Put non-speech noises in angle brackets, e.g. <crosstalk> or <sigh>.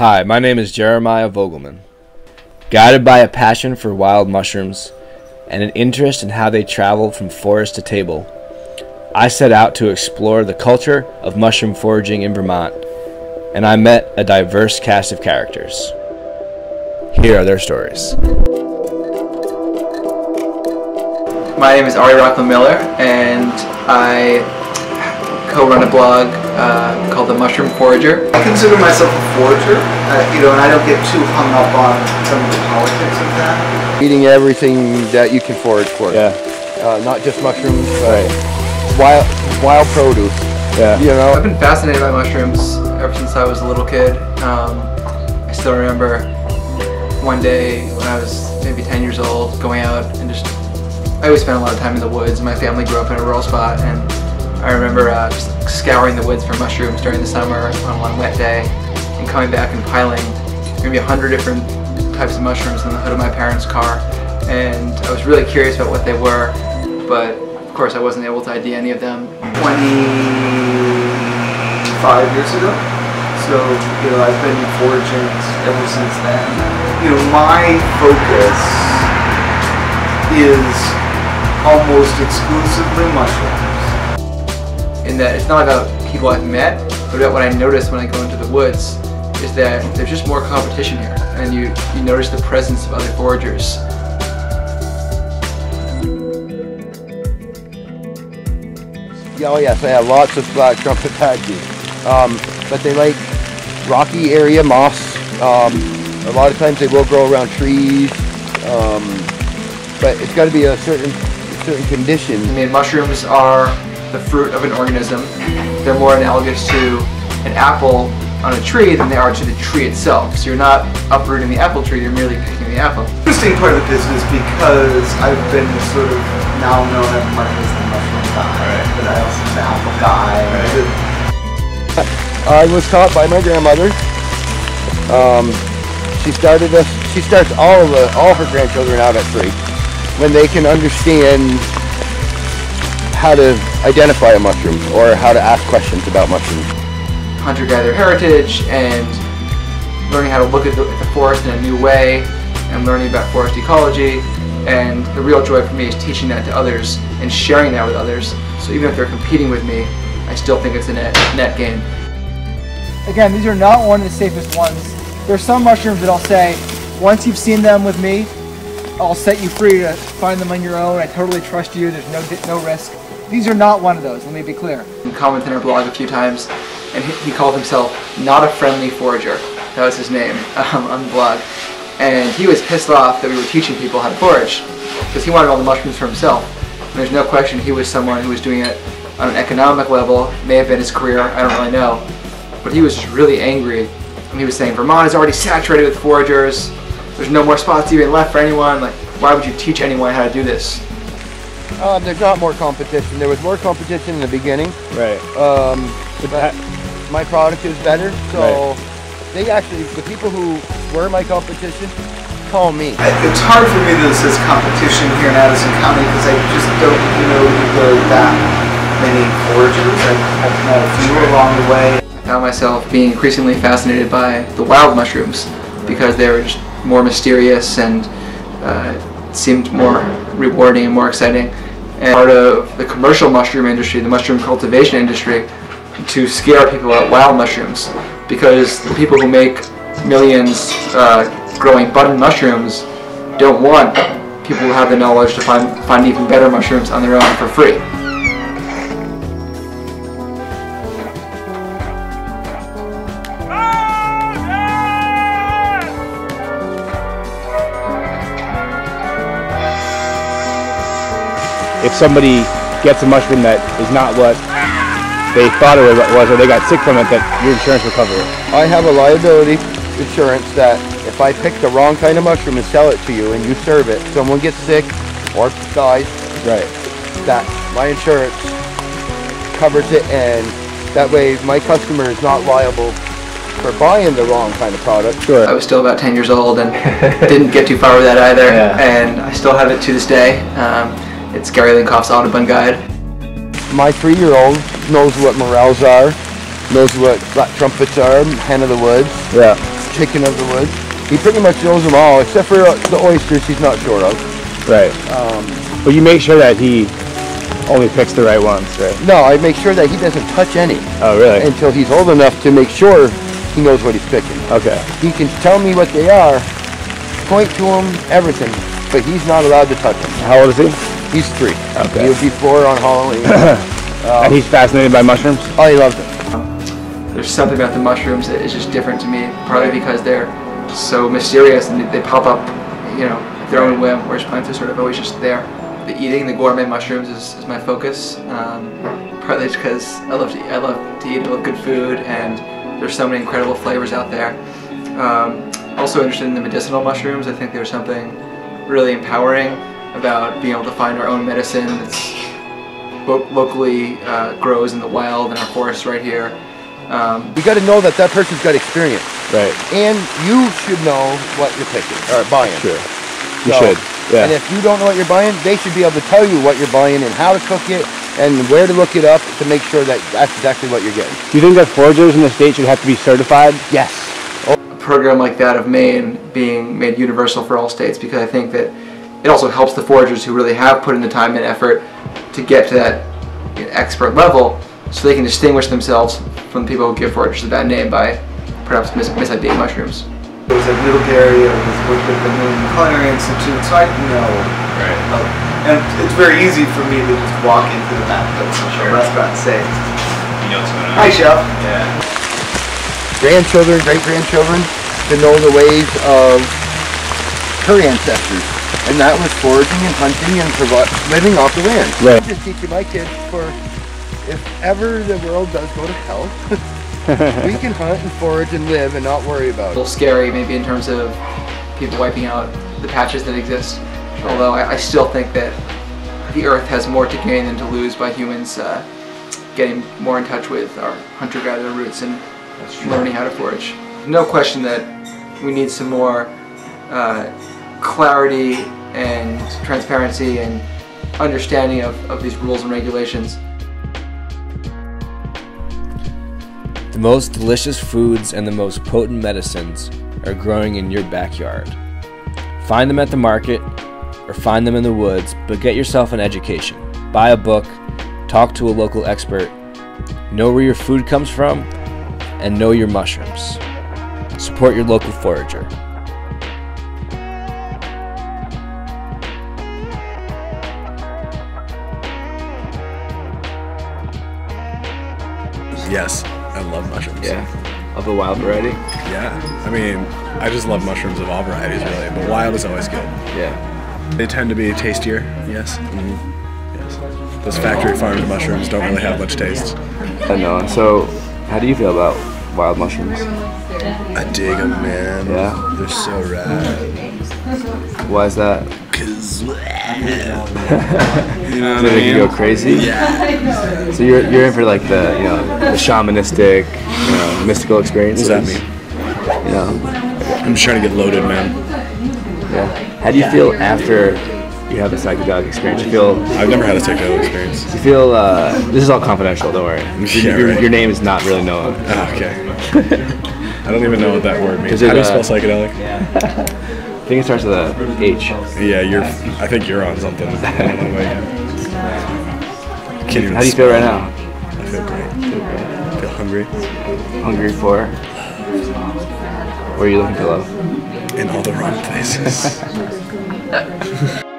Hi, my name is Jeremiah Vogelman. Guided by a passion for wild mushrooms and an interest in how they travel from forest to table, I set out to explore the culture of mushroom foraging in Vermont, and I met a diverse cast of characters. Here are their stories. My name is Ari Rockland Miller, and I co-run a blog uh, called The Mushroom Forager. I consider myself a forager, uh, you know, and I don't get too hung up on some of the politics of that. Eating everything that you can forage for. Yeah. Uh, not just mushrooms, but Right. wild, wild produce. Yeah. You know, I've been fascinated by mushrooms ever since I was a little kid. Um, I still remember one day when I was maybe 10 years old going out and just, I always spent a lot of time in the woods. My family grew up in a rural spot and I remember uh, just scouring the woods for mushrooms during the summer on one wet day and coming back and piling maybe a hundred different types of mushrooms in the hood of my parents' car. And I was really curious about what they were, but of course I wasn't able to ID any of them. 25 years ago. So, you know, I've been foraging ever since then. You know, my focus is almost exclusively mushrooms. In that it's not about people I've met, but about what I notice when I go into the woods is that there's just more competition here, and you, you notice the presence of other foragers. Oh yes, they have lots of black trumpet padgies. Um, but they like rocky area moss. Um, a lot of times they will grow around trees. Um, but it's got to be a certain certain condition. I mean, mushrooms are the fruit of an organism. They're more analogous to an apple on a tree than they are to the tree itself. So you're not uprooting the apple tree, you're merely picking the apple. Interesting part of the business because I've been sort of now known as much as the mushroom guy, but I also am the apple guy. I was taught by my grandmother. Um, she started us. She starts all of the, all her grandchildren out at three, when they can understand how to identify a mushroom or how to ask questions about mushrooms. hunter-gatherer heritage and learning how to look at the, at the forest in a new way and learning about forest ecology. And the real joy for me is teaching that to others and sharing that with others. So even if they're competing with me, I still think it's a net, net gain. Again, these are not one of the safest ones. There's some mushrooms that I'll say, once you've seen them with me, I'll set you free to find them on your own. I totally trust you. There's no no risk. These are not one of those. Let me be clear. He commented on our blog a few times, and he, he called himself not a friendly forager. That was his name <laughs> um, on the blog. And he was pissed off that we were teaching people how to forage, because he wanted all the mushrooms for himself. And there's no question he was someone who was doing it on an economic level. May have been his career. I don't really know. But he was just really angry. And he was saying Vermont is already saturated with foragers. There's no more spots even left for anyone. Like, why would you teach anyone how to do this? Uh, there's not more competition. There was more competition in the beginning. Right. Um, but my product is better, so they actually, the people who were my competition, call me. It's hard for me that this is competition here in Addison County because I just don't know that there are that many foragers. I've, I've met a few along the way. I found myself being increasingly fascinated by the wild mushrooms because they were just more mysterious and uh, seemed more rewarding and more exciting. And part of the commercial mushroom industry, the mushroom cultivation industry, to scare people about wild mushrooms because the people who make millions uh, growing button mushrooms don't want people who have the knowledge to find, find even better mushrooms on their own for free. If somebody gets a mushroom that is not what they thought it was, was or they got sick from it, that your insurance will cover it. I have a liability insurance that if I pick the wrong kind of mushroom and sell it to you and you serve it, someone gets sick or dies, Right. that my insurance covers it and that way my customer is not liable for buying the wrong kind of product. Sure. I was still about 10 years old and didn't get too far with that either. <laughs> Yeah. And I still have it to this day. Um, it's Gary Lincoff's Audubon Guide. My three-year-old knows what morels are, knows what black trumpets are, hen of the woods, Yeah. chicken of the woods. He pretty much knows them all, except for uh, the oysters he's not sure of. Right. but you make sure that he only picks the right ones, right? No, I make sure that he doesn't touch any Oh, really? until he's old enough to make sure he knows what he's picking. okay. He can tell me what they are, point to them, everything, but he's not allowed to touch them. How old is he? He's three. Okay. He'll be four on Halloween. <coughs> and he's fascinated by mushrooms? oh, he loves it. There's something about the mushrooms that is just different to me, probably because they're so mysterious and they, they pop up, you know, at their own whim, whereas plants are sort of always just there. The eating the gourmet mushrooms is, is my focus, um, partly because I love to eat, I love to eat, I love good food, and there's so many incredible flavors out there. Um, also interested in the medicinal mushrooms. I think there's something really empowering about being able to find our own medicine that's lo- locally uh, grows in the wild in our forests right here. Um, You got to know that that person's got experience, Right. and you should know what you're picking or buying. Sure. You So- should. Yeah. And if you don't know what you're buying, they should be able to tell you what you're buying and how to cook it and where to look it up to make sure that that's exactly what you're getting. Do you think that foragers in the state should have to be certified? Yes. a program like that of Maine being made universal for all states because I think that it also helps the foragers who really have put in the time and effort to get to that expert level so they can distinguish themselves from the people who give foragers a bad name by perhaps mis- misidentified mushrooms. It was at Middlebury, I was worked at the Maine Culinary Institute, so I know. Right. Oh, and it's very easy for me to just walk into the back of the restaurant and say, You know what's going on. Hi, chef. Yeah. Grandchildren, great grandchildren, to know the ways of her ancestors. And that was foraging and hunting and living off the land. Right. Just teaching my kids for if ever the world does go to hell, <laughs> we can hunt and forage and live and not worry about it. A little scary maybe in terms of people wiping out the patches that exist, although I, I still think that the earth has more to gain than to lose by humans uh, getting more in touch with our hunter-gatherer roots and learning how to forage. No question that we need some more uh, clarity and transparency and understanding of, of these rules and regulations. The most delicious foods and the most potent medicines are growing in your backyard. Find them at the market or find them in the woods, but get yourself an education. Buy a book, talk to a local expert, know where your food comes from, and know your mushrooms. Support your local forager. Yes, I love mushrooms. Yeah, of the wild variety. Yeah. I mean, I just love mushrooms of all varieties, really. But wild is always good. Yeah. They tend to be tastier. Yes. Mm-hmm. Yes. Those factory farmed mushrooms don't really have much taste. I know. So, how do you feel about wild mushrooms? I dig them, man. Yeah? They're so rad. Why is that? Cause, you know what They I mean? go crazy. Yeah. So you're you're in for like the you know the shamanistic, you know, mystical What experiences. does that mean? You know, I'm just trying to get loaded, man. yeah. How do you feel after you have a psychedelic experience? You feel I've never had a psychedelic experience. you feel uh, this is all confidential. Don't worry. Yeah, your, right. your name is not really known. Oh, okay. I don't even know what that word means. Is it, How do you uh, spell psychedelic? I think it starts with a H. Yeah, you're. I think you're on something. <laughs> Know. Can't even How do you feel right now? I feel great. I feel hungry. Hungry for? Where are you looking for love? In all the wrong places. <laughs>